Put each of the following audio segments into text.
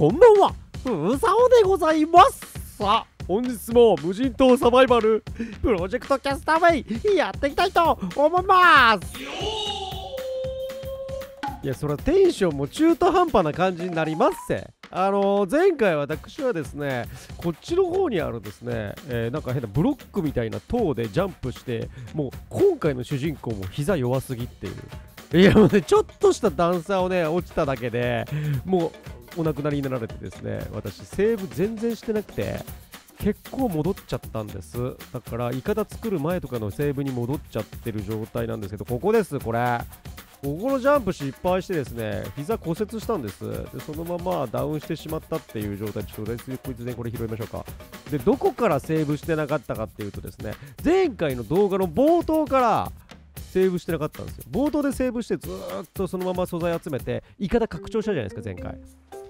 こんばんは。ふさおでございます。さあ本日も無人島サバイバルプロジェクトキャスターウェイやっていきたいと思います。いやそれはテンションも中途半端な感じになりますせ。あのー、前回私はですねこっちの方にあるですね、えー、なんか変なブロックみたいな塔でジャンプしてもう今回の主人公も膝弱すぎっていう。いやもうねちょっとした段差をね落ちただけでもうお亡くなりになられてですね私セーブ全然してなくて結構戻っちゃったんです。だからイカダ作る前とかのセーブに戻っちゃってる状態なんですけどここですこれ。ここのジャンプ失敗してですね膝骨折したんです。でそのままダウンしてしまったっていう状態。ちょっとレこいつねこれ拾いましょうか。でどこからセーブしてなかったかっていうとですね前回の動画の冒頭からセーブしてなかったんですよ。冒頭でセーブしてずっとそのまま素材集めてイカダ拡張したじゃないですか前回。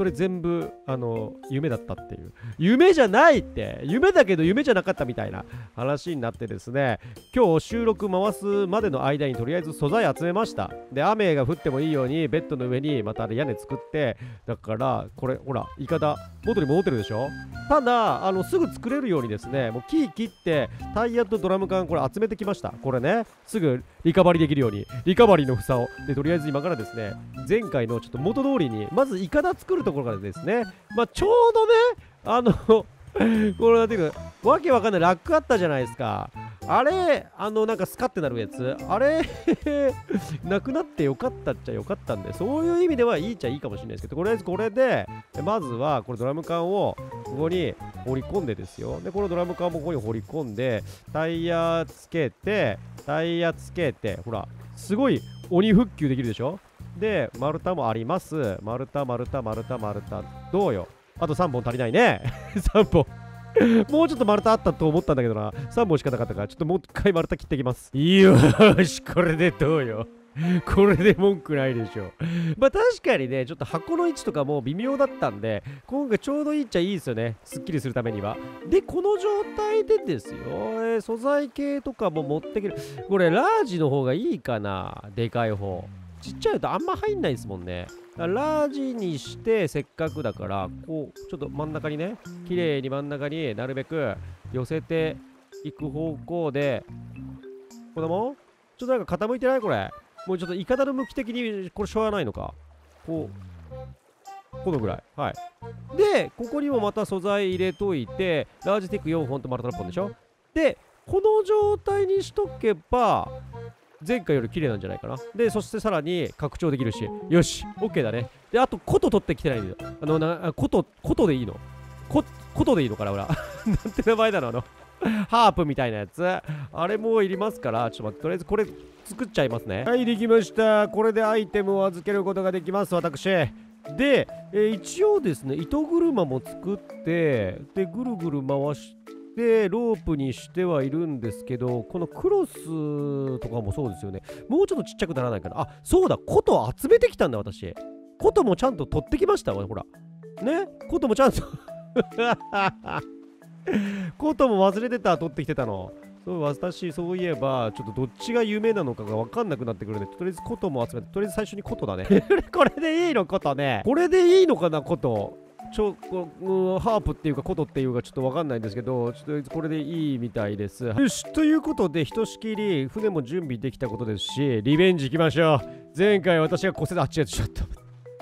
それ全部あの夢だったっていう。夢じゃないって。夢だけど夢じゃなかったみたいな話になってですね。今日収録回すまでの間にとりあえず素材集めました。で雨が降ってもいいようにベッドの上にまた屋根作って。だからこれほらイカダ元に戻ってるでしょ？ただあのすぐ作れるようにですねもう木切ってタイヤとドラム缶これ集めてきました。これねすぐリカバリできるように。リカバリーの房を。でとりあえず今からですね前回のちょっと元通りにまずイカダ作るとところからですね。まあちょうどねあの これなんていうかわけわかんないラックあったじゃないですか。あれあのなんかスカってなるやつ。あれ なくなってよかったっちゃよかったんでそういう意味ではいいっちゃいいかもしれないですけどとりあえずこれでまずはこれドラム缶をここに放り込んでですよ。でこのドラム缶もここに放り込んでタイヤつけてタイヤつけてほらすごい鬼復旧できるでしょ？で丸太もあります丸太丸太丸太丸太どうよあと3本足りないね 3本 もうちょっと丸太あったと思ったんだけどな。3本しかなかったから、ちょっともう一回丸太切ってきます。よし、これでどうよ。これで文句ないでしょ。まあ確かにね、ちょっと箱の位置とかも微妙だったんで、今回ちょうどいいっちゃいいですよね。すっきりするためには。で、この状態でですよ、えー、素材系とかも持ってける。これ、ラージの方がいいかな。でかい方。ちっちゃいとあんま入んないですもんね。ラージにしてせっかくだからこうちょっと真ん中にね綺麗に真ん中になるべく寄せていく方向でこんなもんちょっとなんか傾いてない？これ。もうちょっといかだの向き的にこれしょうがないのか。こうこのぐらい。はい。でここにもまた素材入れといてラージティック4本と丸太6本でしょ？でこの状態にしとけば前回より綺麗なんじゃないかな。で、そしてさらに拡張できるし。よし、OK だね。で、あと、琴取ってきてないんだよ。あの、な、琴、琴でいいの？こ、琴でいいのかな、ほら。なんて名前だろ、あの。ハープみたいなやつ。あれもいりますから、ちょっと待って、とりあえずこれ作っちゃいますね。はい、できました。これでアイテムを預けることができます、私。で、えー、一応ですね、糸車も作って、で、ぐるぐる回して、でロープにしてはいるんですけどこのクロスとかもそうですよね。もうちょっとちっちゃくならないかな。あそうだ琴集めてきたんだ私。琴もちゃんと取ってきましたわほら。ね？琴もちゃんと。琴も忘れてた取ってきてたの。そう私そういえばちょっとどっちが夢なのかが分かんなくなってくるんでとりあえず琴も集めてとりあえず最初に琴だね。これでいいの？琴ね。これでいいのかな？琴。ちょハープっていうか琴っていうかちょっとわかんないんですけどちょっとこれでいいみたいです。よしということでひとしきり船も準備できたことですしリベンジいきましょう。前回私が骨折あっちやちょっと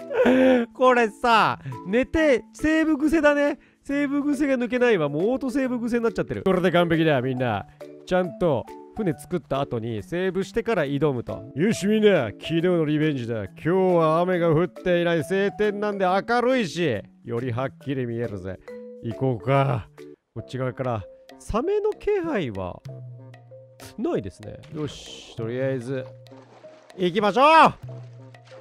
これさ寝てセーブ癖だね。セーブ癖が抜けないわ。もうオートセーブ癖になっちゃってる。これで完璧だみんな。ちゃんと船作った後にセーブしてから挑むと。よしみんな、昨日のリベンジだ。今日は雨が降っていない晴天なんで明るいし、よりはっきり見えるぜ。行こうか。こっち側から。サメの気配はないですね。よし、とりあえず、行きましょう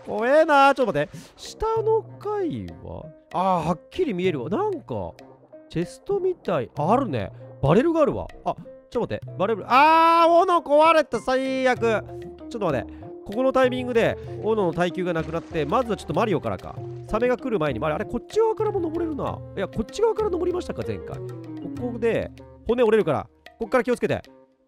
怖えなちょっと待って。下の階は？ああ、はっきり見えるわ。なんか、チェストみたい。あるね。バレルがあるわ。あ、ちょっと待って。バレル。あー、斧壊れた。最悪。ちょっと待って。ここのタイミングで、斧の耐久がなくなって、まずはちょっとマリオからか。サメが来る前に、あれ、あれ、こっち側からも登れるな。いや、こっち側から登りましたか、前回。ここで、骨折れるから、こっから気をつけて。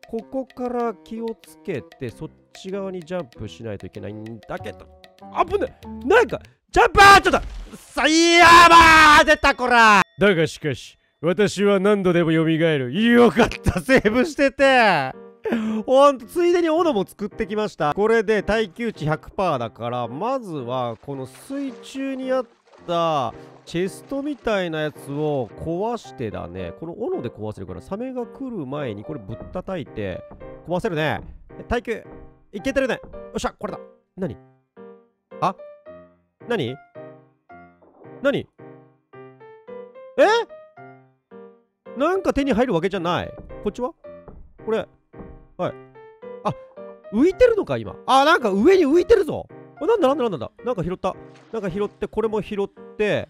ここから気をつけて、そっち側にジャンプしないといけないんだけど。あぶねなんか、ジャンプーちょっとさいやばー出たこらだがしかし私は何度でも蘇る。よかった。セーブしてて。ほんとついでに斧も作ってきました。これで耐久値100%だからまずはこの水中にあったチェストみたいなやつを壊してだね。この斧で壊せるからサメが来る前にこれぶったたいて壊せるね。耐久いけてるね。よっしゃこれだ。何？あ？何？何？え？なんか手に入るわけじゃない。こっちは？これ。はい。あ浮いてるのか今？あなんか上に浮いてるぞ。あなんだなんだなんだなんか拾った。なんか拾ってこれも拾って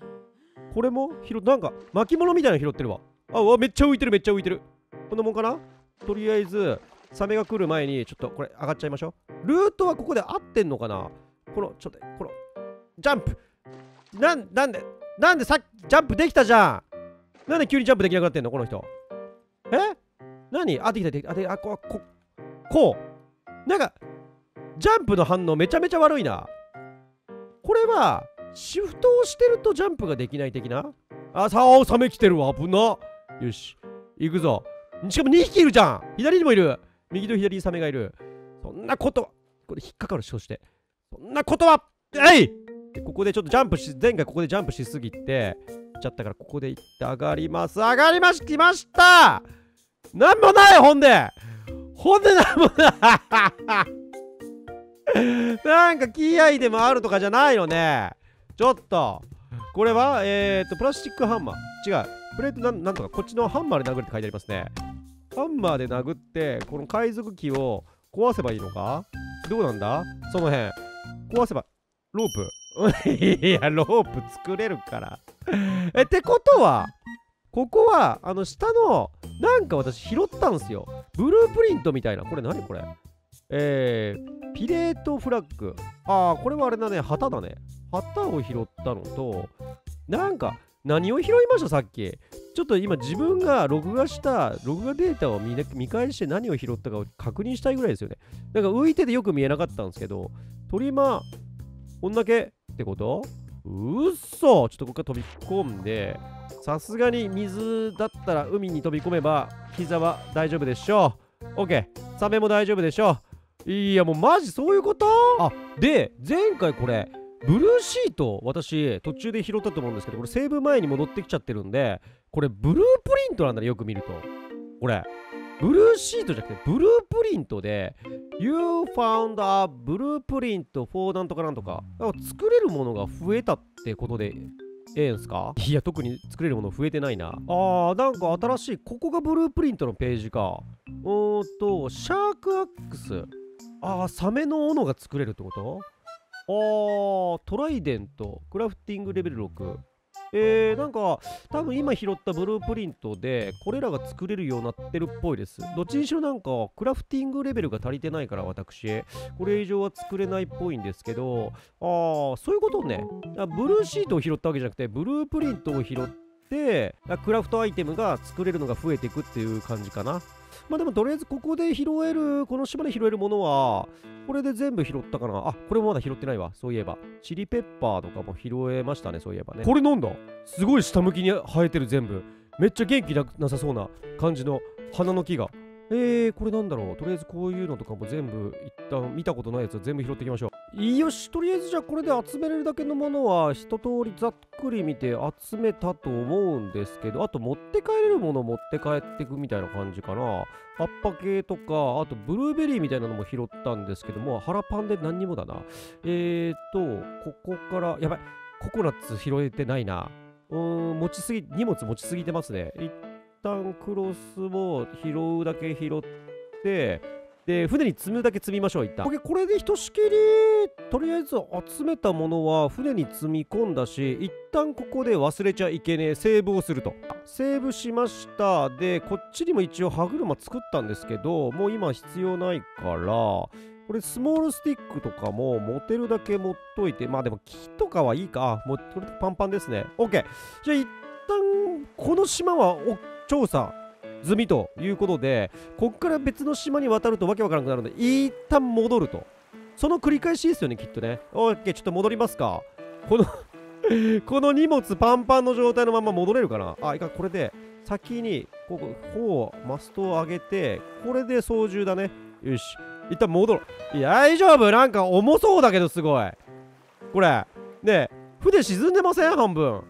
これも拾ってなんか巻物みたいなの拾ってるわ。あわめっちゃ浮いてるめっちゃ浮いてる。こんなもんかな？とりあえずサメが来る前にちょっとこれ上がっちゃいましょう。ルートはここで合ってんのかな？このちょっとこのジャンプ。ななんでなんでさっきジャンプできたじゃん！なんで急にジャンプできなくなってんのこの人。え？何？あできたできた。あであこここう。なんかジャンプの反応めちゃめちゃ悪いな。これはシフトをしてるとジャンプができない的な？あさあサメ来てるわ。危な。よし。行くぞ。しかも2匹いるじゃん。左にもいる。右と左にサメがいる。そんなことこれ引っかかるそしてそんなことはえい！ここでちょっとジャンプし前回ここでジャンプしすぎてちゃったからここで行って上がります。上がりまし来ました。なんもないほんで。ほんでなんもない。なんかキーアイでもあるとかじゃないのね。ちょっと。これはえっ、とプラスチックハンマー。違う。プレートなんなんとかこっちのハンマーで殴るって書いてありますね。ハンマーで殴ってこの海賊機を壊せばいいのか？どうなんだ？その辺。壊せばロープ？いや、ロープ作れるからえ、ってことは、ここは、あの、下の、なんか私拾ったんすよ。ブループリントみたいな。これ何？これえー、ピレートフラッグ。ああ、これはあれだね。旗だね。旗を拾ったのと、なんか、何を拾いました？さっき。ちょっと今自分が録画した録画データを見見返して何を拾ったかを確認したいぐらいですよね。なんか浮いててよく見えなかったんですけど、トリマー、こんだけってこと？うっそちょっとここから飛び込んで、さすがに水だったら海に飛び込めば膝は大丈夫でしょう。OK。サメも大丈夫でしょう。いやもうマジそういうこと？あ、で、前回これ、ブルーシート私途中で拾ったと思うんですけど、これセーブ前に戻ってきちゃってるんで、これブループリントなんだね、よく見ると。これ。ブルーシートじゃなくて、ブループリントで、You found a blueprint for なんとかなんとか。か作れるものが増えたってことで、ええんすか？いや、特に作れるもの増えてないな。あー、なんか新しい、ここがブループリントのページか。おーと、シャークアックス。あー、サメの斧が作れるってこと？あー、トライデント、クラフティングレベル6。えー、なんか、多分今拾ったブループリントで、これらが作れるようになってるっぽいです。どっちにしろなんか、クラフティングレベルが足りてないから、私、これ以上は作れないっぽいんですけど、あー、そういうことね。ブルーシートを拾ったわけじゃなくて、ブループリントを拾って、クラフトアイテムが作れるのが増えていくっていう感じかな。まあでもとりあえずここで拾える、この島で拾えるものは、これで全部拾ったかな。あ、これもまだ拾ってないわ。そういえば。チリペッパーとかも拾えましたね、そういえばね。これなんだ？すごい下向きに生えてる全部。めっちゃ元気なさそうな感じの花の木が。えー、これなんだろうとりあえずこういうのとかも全部一旦見たことないやつは全部拾っていきましょう。よし、とりあえずじゃあこれで集めれるだけのものは一通りざっくり見て集めたと思うんですけど、あと持って帰れるもの持って帰っていくみたいな感じかな。葉っぱ系とか、あとブルーベリーみたいなのも拾ったんですけども、腹パンで何にもだな。えーと、ここから、やばい、ココナッツ拾えてないな。うーん、持ちすぎ、荷物持ちすぎてますね。一旦クロスを拾うだけ拾って、で、船に積むだけ積みましょう、一旦。これでひとしきり、とりあえず集めたものは船に積み込んだし、一旦ここで忘れちゃいけねえ、セーブをすると。セーブしました。で、こっちにも一応歯車作ったんですけど、もう今必要ないから、これスモールスティックとかも持てるだけ持っといて、まあでも木とかはいいか。もうこれパンパンですね。OK。じゃあ一旦この島は調査済みということで、こっから別の島に渡るとわけわからなくなるので、一旦戻ると。その繰り返しですよね、きっとね。オッケー、ちょっと戻りますか。この この荷物パンパンの状態のまま戻れるかな。あいかこれで先にここ頬マストを上げてこれで操縦だね。よし。一旦戻ろう。いや大丈夫。なんか重そうだけどすごい。これねえ船沈んでません？半分。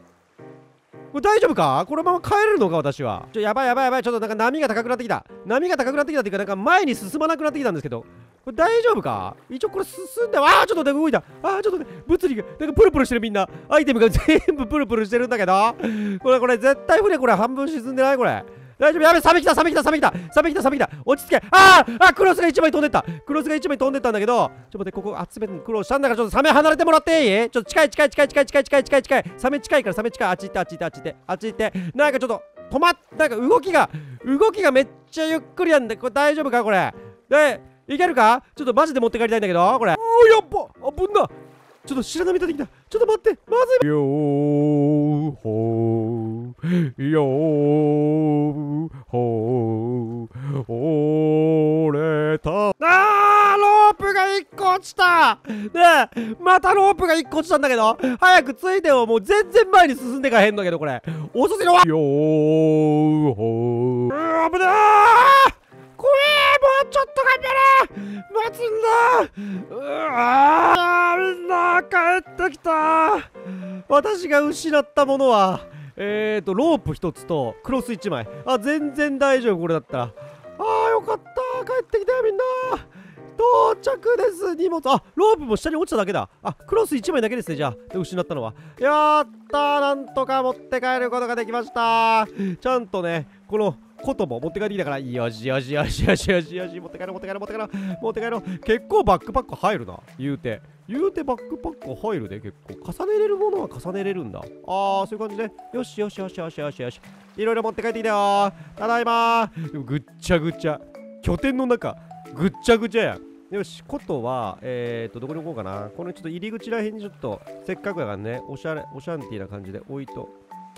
これ大丈夫か？このまま帰れるのか私は。ちょやばいやばいやばい。ちょっとなんか波が高くなってきた。波が高くなってきたっていうかなんか前に進まなくなってきたんですけど。これ大丈夫か？一応これ進んでああちょっとで動いた。ああちょっとね物理がなんかプルプルしてるみんな。アイテムが全部プルプルしてるんだけど。これこれ絶対船これ半分沈んでない？これ。大丈夫。やべサメ来たサメ来たサメ来たサメ来たサメ来た。落ち着け。あーあクロスが1枚飛んでった。クロスが1枚飛んでったんだけど。ちょっと待ってここ集めるの苦労したんだからちょっとサメ離れてもらっていい？ちょっと近い近い近い近い近い近い近い近い。サメ近いからサメ近い。あっち行ってあっち行ってあっち行って。あっち行って。なんかちょっと止まっなんか動きが動きがめっちゃゆっくりなんでこれ大丈夫か？これ。でいけるか？ちょっとマジで持って帰りたいんだけどこれ。うわやっばあぶんな。ちょっと白波立ってきた。ちょっと待って。まずい。よーよーほー折れたあーロープが1個落ちたねえまたロープが1個落ちたんだけど早くついてよもう全然前に進んでかへんのけどこれ遅すぎるわよーほーうー危なー怖えもうちょっと頑張れ待つんだうわーみんな帰ってきた私が失ったものはえーとロープ1つとクロス1枚。あ全然大丈夫これだったら。あーよかった。帰ってきたよみんな。到着です荷物。あロープも下に落ちただけだ。あクロス1枚だけですねじゃあ。で失ったのは。やったなんとか持って帰ることができました。ちゃんとねこのことも持って帰ってきたから。よしよしよしよしよしよし。持って帰ろう持って帰ろう持って帰ろう持って帰ろう。結構バックパック入るな言うて。言うてバックパック入るで結構重ねれるものは重ねれるんだ。あーそういう感じね。よしよしよしよしよしよし。いろいろ持って帰ってきたよただいまぐっちゃぐちゃ。拠点の中ぐっちゃぐちゃやよし、ことは、えーと、どこに置こうかな。このちょっと入り口らへんにちょっと、せっかくだからね、おしゃれ、おシャンティーな感じで置いと、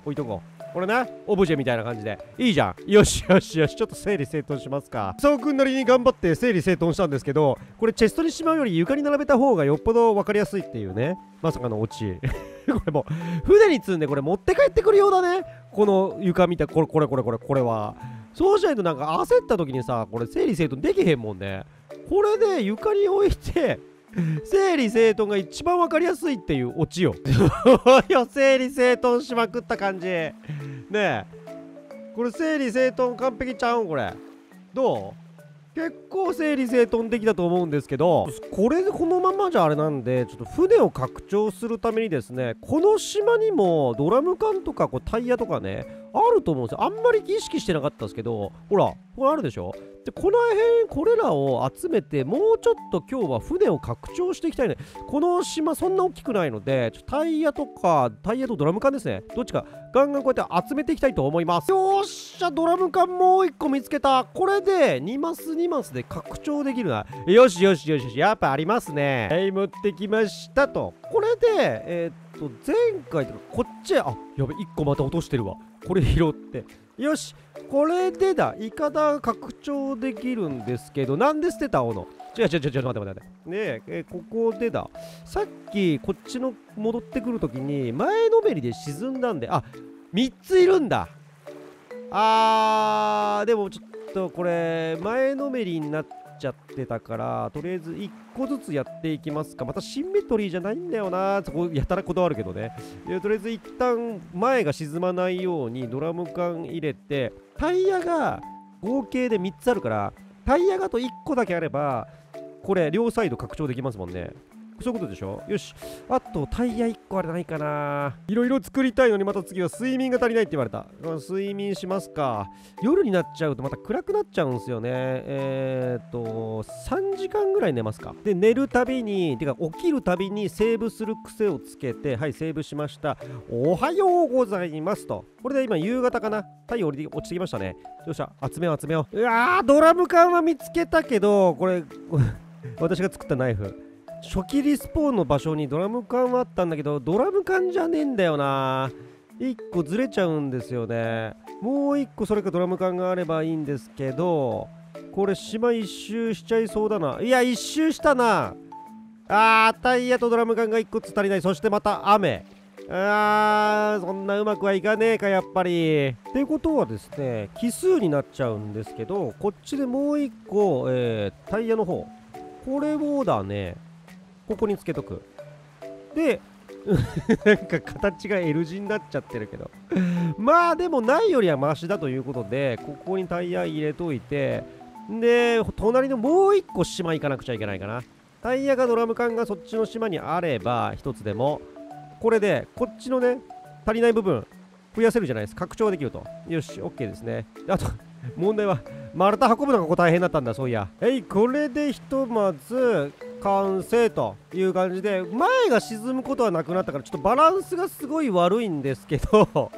置いとこう。これね、オブジェみたいな感じで。いいじゃん。よしよしよし、ちょっと整理整頓しますか。そうくんなりに頑張って整理整頓したんですけど、これチェストにしまうより床に並べた方がよっぽど分かりやすいっていうね。まさかのオチ。これもう、船に積んでこれ持って帰ってくるようだね。この床見た、これこれこれこれ、これは。そうしないとなんか焦った時にさ、これ整理整頓できへんもんね。これで床に置いて 整理整頓が一番分かりやすいっていうオチよ。よ整理整頓しまくった感じ。ねえ。これ整理整頓完璧ちゃうん？これ。どう？結構整理整頓的だと思うんですけどこれでこのままじゃあれなんでちょっと船を拡張するためにですねこの島にもドラム缶とかこうタイヤとかねあると思うんですよ。あんまり意識してなかったんですけどほらこれあるでしょ？でこの辺これらを集めてもうちょっと今日は船を拡張していきたいね。この島そんな大きくないのでちょタイヤとかタイヤとドラム缶ですね。どっちか。ガンガンこうやって集めていきたいと思います。よっしゃドラム缶もう1個見つけた。これで2マス2マスで拡張できるな。よしよしよしよしやっぱありますね。はい持ってきましたと。これでえー、っと前回とかこっちあやべ1個また落としてるわ。これ拾って。よしこれでだ。イカダ拡張できるんですけどなんで捨てた？斧。違う違う違う違う待って待って待って。ねええここでだ。さっきこっちの戻ってくるときに前のめりで沈んだんで。あ3ついるんだ。あーでもちょっとこれ前のめりになってちゃってたからとりあえず1個ずつやっていきますか。またシンメトリーじゃないんだよな。そこやたらこだわるけどね。とりあえず一旦前が沈まないようにドラム缶入れてタイヤが合計で3つあるからタイヤがと1個だけあればこれ両サイド拡張できますもんね。そういうことでしょ？よし。あと、タイヤ1個あれないかないろいろ作りたいのに、また次は睡眠が足りないって言われた。睡眠しますか。夜になっちゃうとまた暗くなっちゃうんすよね。えー、っと、3時間ぐらい寝ますか。で、寝るたびに、てか起きるたびにセーブする癖をつけて、はい、セーブしました。おはようございますと。これで今夕方かな太陽落ちてきましたね。よっしゃ、集めよう集めよう。うわー、ドラム缶は見つけたけど、これ、私が作ったナイフ。初期リスポーンの場所にドラム缶はあったんだけどドラム缶じゃねえんだよな。1個ずれちゃうんですよね。もう1個それかドラム缶があればいいんですけどこれ島一周しちゃいそうだな。いや一周したな。あータイヤとドラム缶が1個ずつ足りない。そしてまた雨。あーそんなうまくはいかねえかやっぱり。ってことはですね奇数になっちゃうんですけどこっちでもう1個、えー、タイヤの方。これをだねここにつけとく。で なんか形が L 字になっちゃってるけど。まあでもないよりはマシだということでここにタイヤ入れといてで隣のもう1個島行かなくちゃいけないかな。タイヤがドラム缶がそっちの島にあれば1つでもこれでこっちのね足りない部分増やせるじゃないですか。拡張できると。よし OK ですね。あと問題は丸太運ぶのがここ大変だったんだそういや。えいこれでひとまず完成という感じで前が沈むことはなくなったからちょっとバランスがすごい悪いんですけど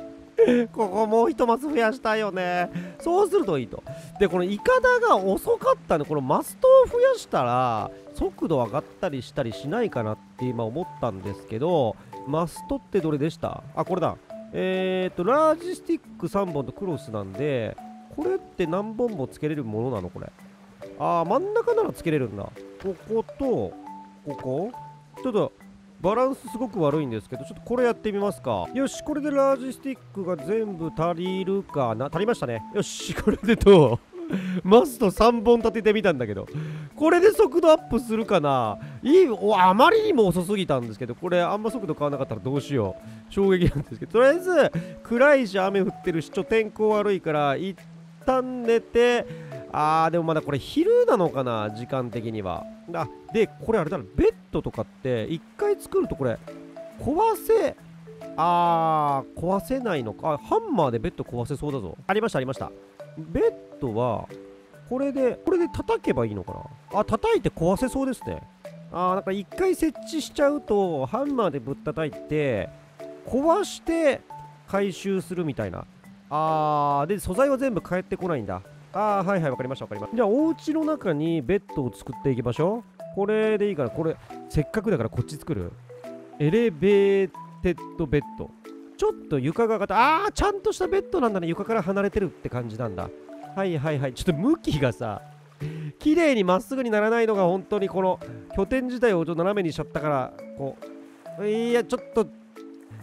ここもう一マス増やしたいよね。そうするといいと。でこのイカダが遅かったんでこのマストを増やしたら速度上がったりしたりしないかなって今思ったんですけどマストってどれでした？あこれだ。えーとラージスティック3本とクロスなんでこれって何本もつけれるものなの？これ。あー真ん中ならつけれるんだ。こことここ？ちょっとバランスすごく悪いんですけどちょっとこれやってみますか。よしこれでラージスティックが全部足りるかな？足りましたね。よしこれでどう マスト3本立ててみたんだけど。これで速度アップするかな？いいおあまりにも遅すぎたんですけどこれあんま速度変わらなかったらどうしよう。衝撃なんですけど。とりあえず暗いし雨降ってるしちょ天候悪いから一旦寝てあーでもまだこれ昼なのかな時間的には。あでこれあれだな。ベッドとかって1回作るとこれ壊せあー壊せないのか。ハンマーでベッド壊せそうだぞ。ありましたありました。ベッドはこれでこれで叩けばいいのかな。あ叩いて壊せそうですね。あーなんか1回設置しちゃうとハンマーでぶったたいて壊して回収するみたいな。あーで素材は全部返ってこないんだ。あーはいはいわかりましたわかりました。じゃあお家の中にベッドを作っていきましょう。これでいいからこれせっかくだからこっち作る。 Elevated Bed。ちょっと床が上がった。あーちゃんとしたベッドなんだね。床から離れてるって感じなんだ。はいはいはい。ちょっと向きがさ綺麗にまっすぐにならないのが本当にこの拠点自体をちょっと斜めにしちゃったからこういやちょっと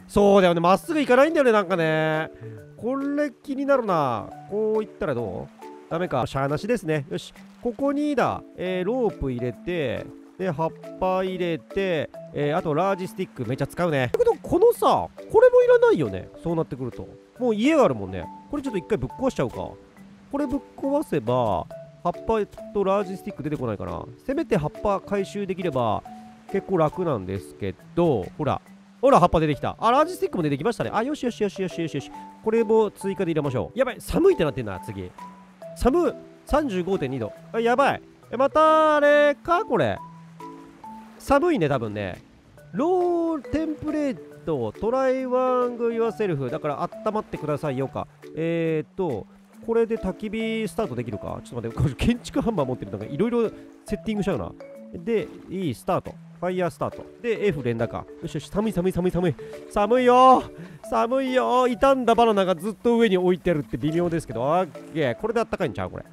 そうだよね。まっすぐ行かないんだよねなんかね。これ気になるな。こういったらどう？ダメか。しゃーなしですね。よし。ここにだ、えー、ロープ入れてで葉っぱ入れて、えー、あとラージスティックめっちゃ使うね。だけどこのさこれもいらないよね。そうなってくると。もう家があるもんね。これちょっと一回ぶっ壊しちゃうか。これぶっ壊せば葉っぱとラージスティック出てこないかな。せめて葉っぱ回収できれば結構楽なんですけどほら。ほら葉っぱ出てきた。あ Large Stick も出てきましたね。あよしよしよしよしよしよし。これも追加で入れましょう。やばい。寒いってなってんな次。寒35.2度あやばい。えまたあれかこれ。寒いね多分ね。 Low temperature, try warming yourself だから温まってくださいよか。えー、っとこれで焚き火スタートできるか？ちょっと待ってこれ建築ハンマー持ってる。のがいろいろセッティングしちゃうな。でいいスタート。ファイヤースタート。で F 連打か。よしよし寒い寒い寒い寒い。寒いよ寒いよ傷んだバナナがずっと上に置いてるって微妙ですけど。あっけこれであったかいんちゃうこれ。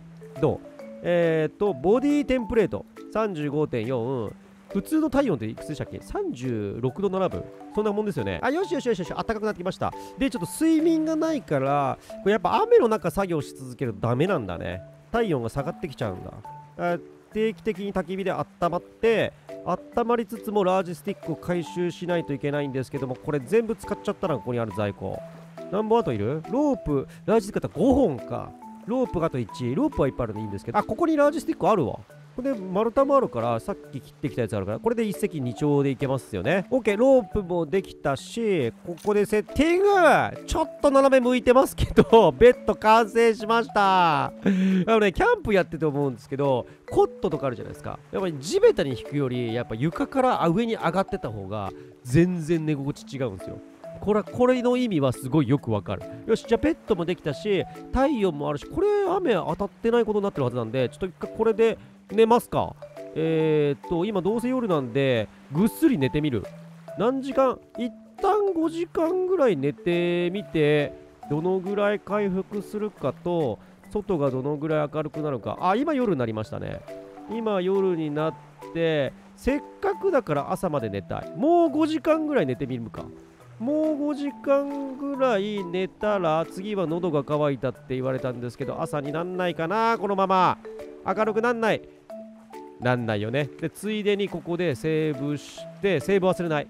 どう？えー、っとボディテンプレート。35.4普通の体温っていくつでしたっけ ?36 度7分そんなもんですよね。あ、よしよしよしよし、暖かくなってきました。で、ちょっと睡眠がないから、これやっぱ雨の中作業し続けるとダメなんだね。体温が下がってきちゃうんだ。定期的に焚き火で温まって温まりつつもラージスティックを回収しないといけないんですけどもこれ全部使っちゃったらここにある在庫。何本あといる？ロープ。ラージスティックだったら5本か。ロープがあと1ロープはいっぱいあるんでいいんですけど。あここにラージスティックあるわ。これで丸太もあるからさっき切ってきたやつあるからこれで一石二鳥でいけますよね。OK ロープもできたしここでセッティングちょっと斜め向いてますけど ベッド完成しました。あのねキャンプやってて思うんですけどコットとかあるじゃないですか。やっぱり地べたに引くよりやっぱ床から上に上がってた方が全然寝心地違うんですよ。これこれの意味はすごいよくわかる。よしじゃあベッドもできたし太陽もあるしこれ雨当たってないことになってるはずなんでちょっと一回これで寝ますか？えー、っと今どうせ夜なんでぐっすり寝てみる。何時間？一旦5時間ぐらい寝てみてどのぐらい回復するかと外がどのぐらい明るくなるか。あ今夜になりましたね。今夜になってせっかくだから朝まで寝たい。もう5時間ぐらい寝てみるか。もう5時間ぐらい寝たら次は喉が渇いたって言われたんですけど朝になんないかなこのまま。明るくなんない。なんないよね。でついでにここでセーブしてセーブ忘れない。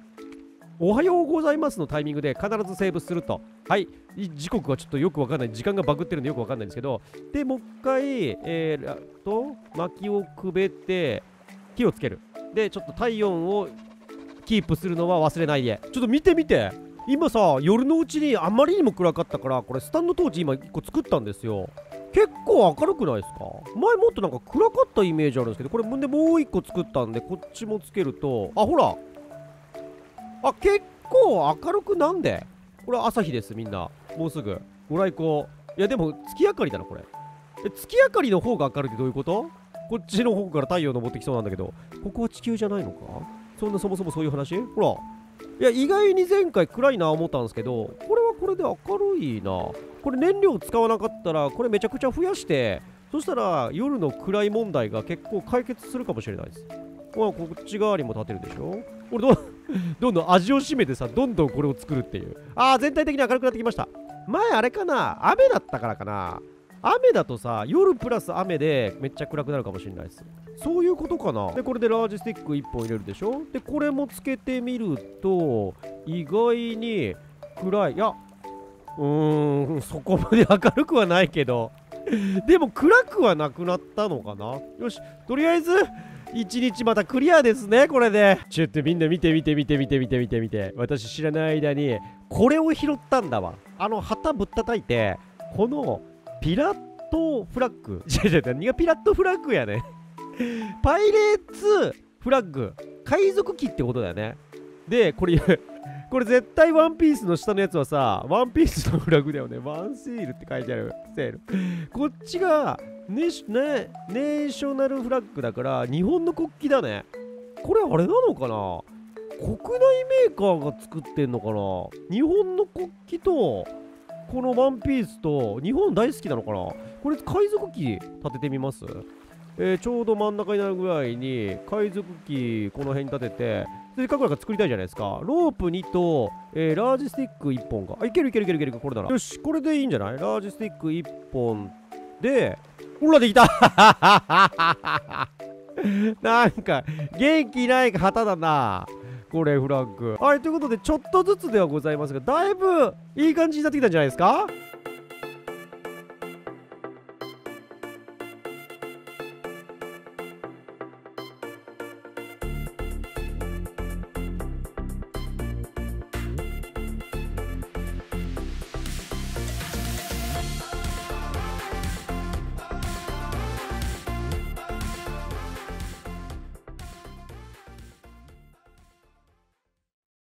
おはようございますのタイミングで必ずセーブすると。はい。時刻はちょっとよくわかんない。時間がバグってるんでよくわかんないんですけど。でもう一回えー、と薪をくべて火をつける。でちょっと体温をキープするのは忘れないで。ちょっと見て見て。今さ夜のうちにあまりにも暗かったからこれスタンドトーチ今1個作ったんですよ。結構明るくないですか？前もっとなんか暗かったイメージあるんですけどこれでもう1個作ったんでこっちもつけるとあほら。あ結構明るくなんで。これ朝日ですみんな。もうすぐ。ご来光。いやでも月明かりだなこれ。え月明かりの方が明るいってどういうこと？こっちの方から太陽昇ってきそうなんだけどここは地球じゃないのか？そんなそもそもそういう話？ほら。いや意外に前回暗いな思ったんですけどこれはこれで明るいな。これ燃料使わなかったらこれめちゃくちゃ増やしてそしたら夜の暗い問題が結構解決するかもしれないです。まあこっち側にも立てるでしょ。これど どんどん味を占めてさどんどんこれを作るっていう。ああ全体的に明るくなってきました。前あれかな雨だったからかな。雨だとさ夜プラス雨でめっちゃ暗くなるかもしれないです。そういうことかな。でこれでラージスティック1本入れるでしょ？でこれもつけてみると意外に暗い。いやうーんそこまで明るくはないけど。でも暗くはなくなったのかな？よしとりあえず1日またクリアですねこれで。ちょっとみんな見て見て見て見て見て見て見て。私知らない間にこれを拾ったんだわ。あの旗ぶったたいてこのピラットフラッグ。違う違う何がピラットフラッグやね。パイレーツフラッグ。海賊機ってことだよね。でこれ これ絶対ワンピースの下のやつはさワンピースのフラグだよね。ワンセールって書いてある。セールこっちがネねネーショナルフラッグだから日本の国旗だね。これあれなのかな？国内メーカーが作ってんのかな？日本の国旗とこのワンピースと日本大好きなのかな？これ海賊機立ててみます？えー、ちょうど真ん中になるぐらいに海賊機この辺に立ててせっかくだから作りたいじゃないですか。ロープ2と、えー、ラージスティック1本が。あいけるいけるいけるいけるこれだな。よしこれでいいんじゃない？ラージスティック1本でほらできた。なんか元気ない旗だな。これフラッグ。はいということでちょっとずつではございますがだいぶいい感じになってきたんじゃないですか？